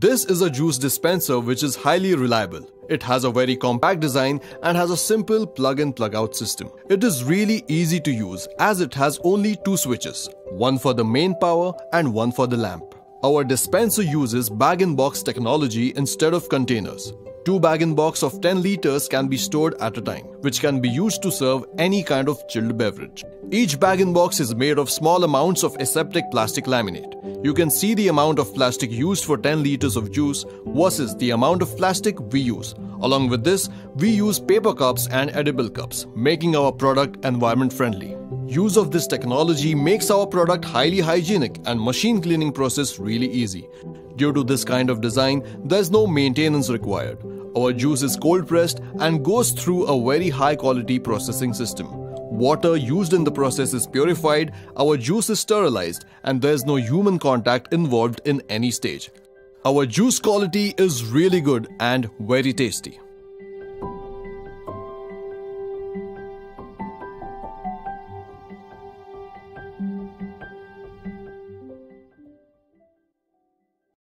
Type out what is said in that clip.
This is a juice dispenser which is highly reliable. It has a very compact design and has a simple plug in plug out system. It is really easy to use as it has only two switches, one for the main power and one for the lamp. Our dispenser uses bag in box technology instead of containers. Two bag-in-box of 10 liters can be stored at a time, which can be used to serve any kind of chilled beverage. Each bag-in-box is made of small amounts of aseptic plastic laminate. You can see the amount of plastic used for 10 liters of juice versus the amount of plastic we use. Along with this, we use paper cups and edible cups, making our product environment friendly. Use of this technology makes our product highly hygienic and machine cleaning process really easy. Due to this kind of design, there's no maintenance required. Our juice is cold pressed and goes through a very high quality processing system. Water used in the process is purified, our juice is sterilized, and there's no human contact involved in any stage. Our juice quality is really good and very tasty.